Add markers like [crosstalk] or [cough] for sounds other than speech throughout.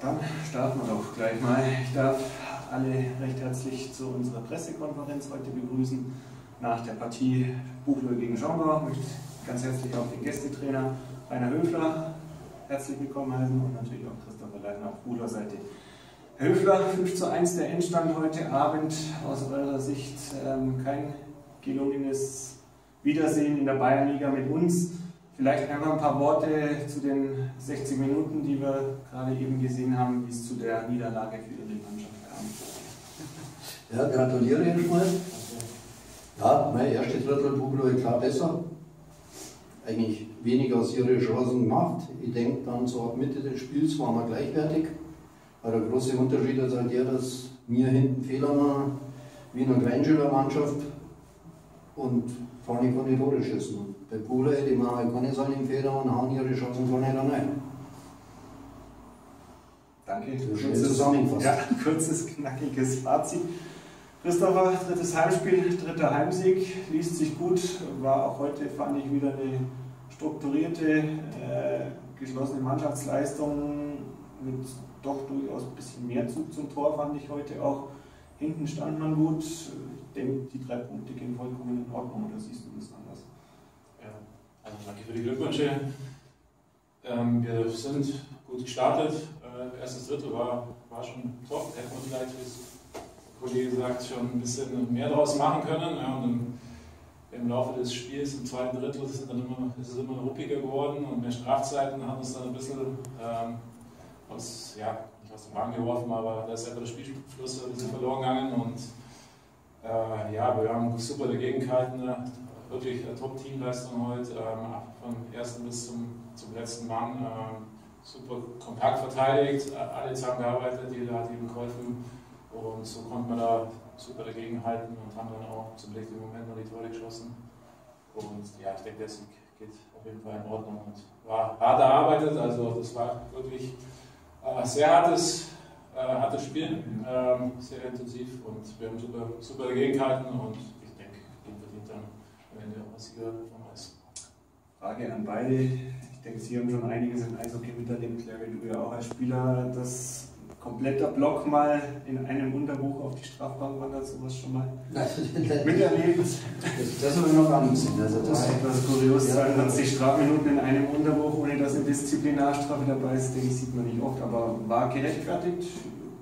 Dann starten wir doch gleich mal. Ich darf alle recht herzlich zu unserer Pressekonferenz heute begrüßen. Nach der Partie Buchler gegen Schongau möchte ich ganz herzlich auch den Gästetrainer Rainer Höfler herzlich willkommen heißen und natürlich auch Christopher Leitner auf Buchler Höfler, 5 zu 1 der Endstand heute Abend. Aus eurer Sicht ähm, kein gelungenes Wiedersehen in der Bayernliga mit uns. Vielleicht einfach ein paar Worte zu den 60 Minuten, die wir gerade eben gesehen haben, wie es zu der Niederlage für Ihre Mannschaft kam. Ja, gratuliere erstmal. Ja, mein erste Drittel Buglo klar besser. Eigentlich weniger als ihre Chancen gemacht. Ich denke dann so ab Mitte des Spiels waren wir gleichwertig. Aber der große Unterschied ist halt der, dass wir hinten Fehler machen, wie in einer Kleinschüler Und vorne keine Tore schießen. Bei Pule, die machen keine solchen Fehler und hauen ihre Chancen vorne dann rein. Danke. Schön zusammengefasst. Ja, [laughs] kurzes, knackiges Fazit. Christopher, drittes Heimspiel, dritter Heimsieg, liest sich gut, war auch heute, fand ich, wieder eine strukturierte, äh, geschlossene Mannschaftsleistung mit doch durchaus ein bisschen mehr Zug zum Tor, fand ich heute auch. Hinten stand man gut. Ich denke, die drei Punkte gehen vollkommen in Ordnung, oder siehst du das anders? Ja, also danke für die Glückwünsche. Ähm, wir sind gut gestartet. Äh, erstes Drittel war, war schon top. Hätten wir vielleicht, wie der Kollege sagt, schon ein bisschen mehr draus machen können. Ja, und im, im Laufe des Spiels, im zweiten Drittel, ist, dann immer, ist es immer ruppiger geworden und mehr Strafzeiten haben uns dann ein bisschen ähm, aus, ja, aus dem Wagen geworfen, aber da ist einfach der Spielfluss ein bisschen verloren gegangen und äh, ja, wir haben super dagegen gehalten, wirklich eine Top-Teamleistung heute, ähm, vom ersten bis zum, zum letzten Mann, ähm, super kompakt verteidigt, alle zusammengearbeitet, jeder hat ihm geholfen und so konnte man da super dagegen halten und haben dann auch zum richtigen Moment noch die Tore geschossen. Und ja, ich denke, der Sieg geht auf jeden Fall in Ordnung und war hart erarbeitet, also das war wirklich äh, sehr hartes, äh, hartes Spiel, ähm, sehr intensiv und wir haben super, super dagegen gehalten und ich denke, ihn verdient dann am Ende auch als Sieger vom Eis. Frage an beide. Ich denke, Sie haben schon einiges im Eishockey miterlebt, Clary, du ja auch als Spieler, dass kompletter Block mal in einem Unterbuch auf die Strafbank wandert, sowas schon mal [laughs] miterlebt. Das, ich noch nicht gesehen. Also Das das, ist etwas kurios sein, dass die Strafminuten in einem Unterbuch, ohne dass eine Disziplinarstrafe dabei ist, denke ich, sieht man nicht oft, aber war gerechtfertigt.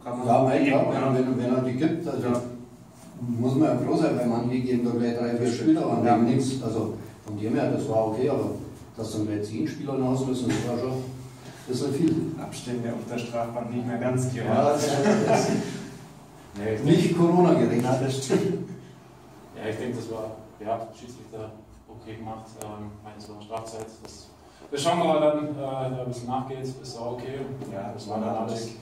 Kann man ja, mein Gott, ja. wenn, wenn er die gibt, also Ja. muss man ja froh sein, weil manche geben da gleich drei, vier Spieler an, Ja. nichts. Also von dem her, das war okay, aber dass dann gleich zehn Spieler raus müssen, das war schon ein bisschen viel. Abstände auf der Strafbank nicht mehr ganz Ja, das, [laughs] das Nee, nicht Corona-gerecht. Ja, das stimmt. Ja, ich denke, das war ja, Schiedsrichter okay gemacht. Ähm, meine, es war Strafzeit. Das, das schauen wir mal dann, äh, da ein bisschen nachgeht, ist auch okay. Ja, das war dann alles ein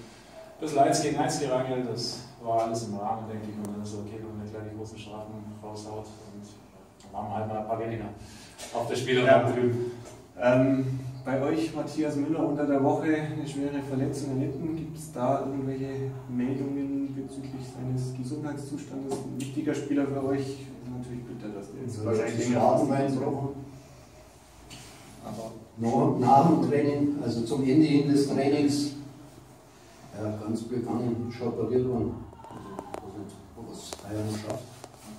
bisschen eins gegen eins gerangelt. Das war alles im Rahmen, denke ich. Und dann ist es okay, wenn man gleich die großen Strafen raushaut. Und dann haben wir halt mal ein paar weniger auf der Spieleraum Ja. drüben. Ähm, bei euch, Matthias Müller, unter der Woche eine schwere Verletzung erlitten. Gibt es da irgendwelche Meldungen bezüglich seines Gesundheitszustandes? Ein wichtiger Spieler für euch. Ist natürlich bitter, dass der jetzt wahrscheinlich länger Straßenbein gebrochen. Aber Noch nach dem Training, also zum Ende hin des Trainings, ja, ganz begangen, schon operiert worden. Also, heuer noch schafft.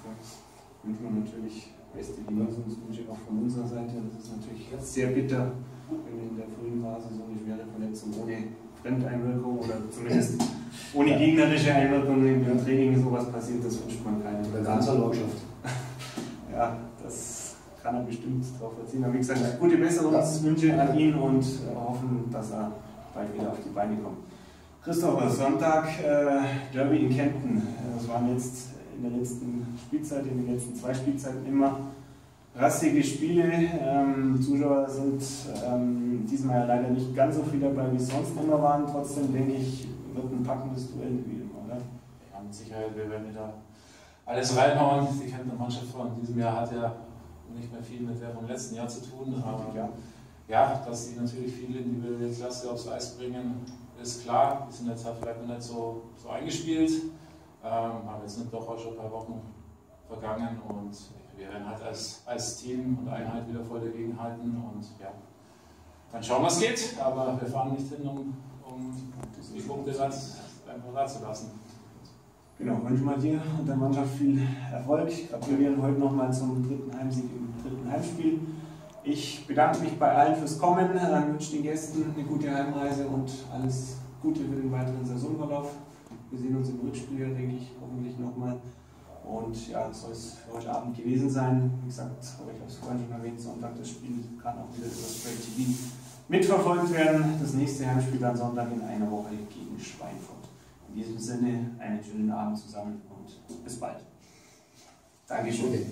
okay. wünschen wir natürlich beste Genesungswünsche auch von unserer Seite. Das ist natürlich sehr bitter, in der frühen Phase so eine schwere Verletzung ohne Fremdeinwirkung oder zumindest ohne gegnerische Einwirkung im Training sowas passiert. Das wünscht man keinem. Oder ganzer Landschaft. [laughs] Ja, das kann er bestimmt darauf verziehen. Aber wie gesagt, gute Besserungswünsche an ihn und äh, hoffen, dass er bald wieder auf die Beine kommt. Christopher, Sonntag äh, Derby in Kempten. Äh, Das waren jetzt in der letzten Spielzeit, in den letzten zwei Spielzeiten immer rassige Spiele. Ähm, Zuschauer sind ähm, diesmal ja leider nicht ganz so viel dabei, wie sonst immer waren. Trotzdem denke ich, wird ein packendes Duell immer, oder? Ja, mit Sicherheit, wir werden wieder alles reinhauen. Die Kempner Mannschaft von diesem Jahr hat ja nicht mehr viel mit der vom letzten Jahr zu tun. Aber Ja. ja, dass sie natürlich viele individuelle Klasse aufs Eis bringen, ist klar. Die sind jetzt halt vielleicht noch nicht so, so eingespielt. Ähm, aber jetzt sind doch auch schon ein paar Wochen vergangen und wir werden halt als, als Team und Einheit wieder voll dagegen halten und ja, dann schauen was geht. Aber wir fahren nicht hin, um, um die Punkte einfach da zu lassen. Genau, wünschen wir dir und der Mannschaft viel Erfolg. Gratulieren heute nochmal zum dritten Heimsieg im dritten Heimspiel. Ich bedanke mich bei allen fürs Kommen, wünsche den Gästen eine gute Heimreise und alles Gute für den weiteren Saisonverlauf. Wir sehen uns im Rückspiel, denke ich, hoffentlich nochmal. Und ja, das soll es für heute Abend gewesen sein. Wie gesagt, ich habe es vorhin schon erwähnt, Sonntag das Spiel kann auch wieder über Straight TV mitverfolgt werden. Das nächste Heimspiel dann Sonntag in einer Woche gegen Schweinfurt. In diesem Sinne einen schönen Abend zusammen und bis bald. Dankeschön. Okay.